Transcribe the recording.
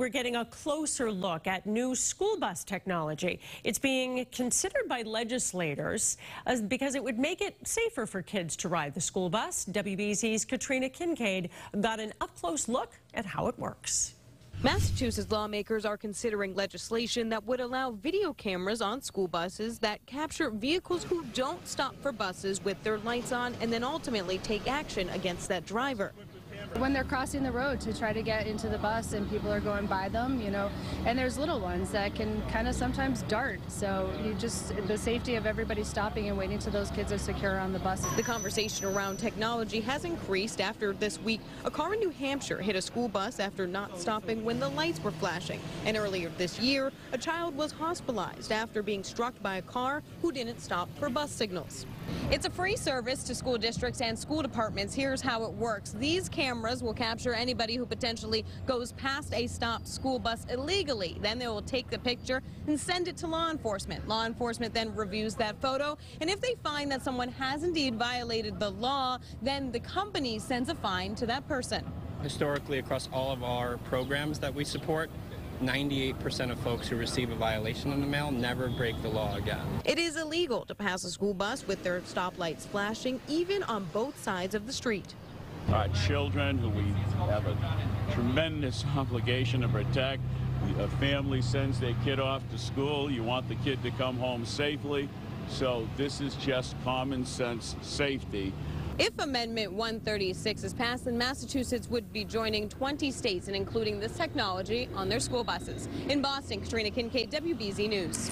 We're getting a closer look at new school bus technology. It's being considered by legislators because it would make it safer for kids to ride the school bus. WBZ's Katrina Kincade got an up-close look at how it works. Massachusetts lawmakers are considering legislation that would allow video cameras on school buses that capture vehicles who don't stop for buses with their lights on and then ultimately take action against that driver. When they're crossing the road to try to get into the bus and people are going by them, you know, and there's little ones that can kind of sometimes dart. So you just, the safety of everybody stopping and waiting till those kids are secure on the bus. The conversation around technology has increased after this week a car in New Hampshire hit a school bus after not stopping when the lights were flashing. And earlier this year, a child was hospitalized after being struck by a car who didn't stop for bus signals. It's a free service to school districts and school departments. Here's how it works. These cameras will capture anybody who potentially goes past a stopped school bus illegally. Then they will take the picture and send it to law enforcement. Law enforcement then reviews that photo, and if they find that someone has indeed violated the law, then the company sends a fine to that person. Historically, across all of our programs that we support, 98% of folks who receive a violation in the mail never break the law again. It is illegal to pass a school bus with their stoplights flashing, even on both sides of the street. Our children, who we have a tremendous obligation to protect, a family sends their kid off to school. You want the kid to come home safely. So this is just common sense safety. If Amendment 136 is passed, then Massachusetts would be joining 20 states and including this technology on their school buses. In Boston, Katrina Kincade, WBZ News.